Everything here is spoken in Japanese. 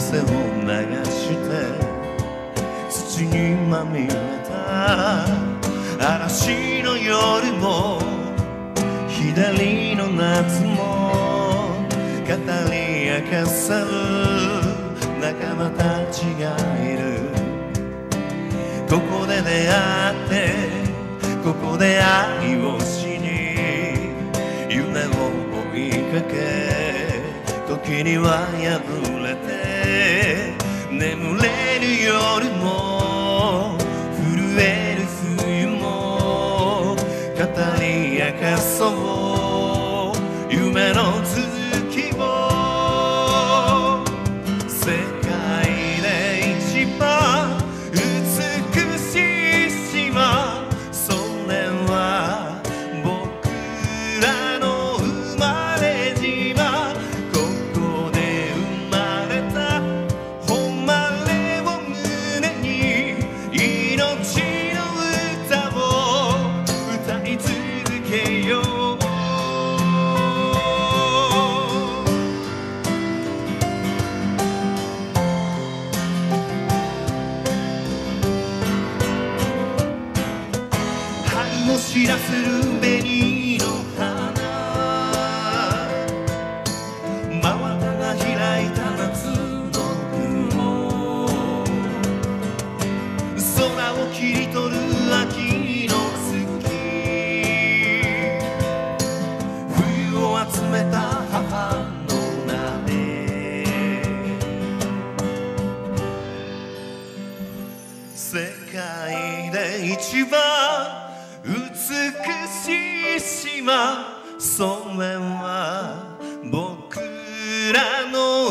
汗を流して土にまみれた。嵐の夜も左の夏も語り明かさる。仲間たちがいる。ここで出会ってここで愛をしに夢を追いかけ時には破れて眠れる夜も知らせる紅の花真綿が開いた夏の雲空を切り取る秋の月。冬を集めた母の鍋世界で一番美しい島。それは僕らの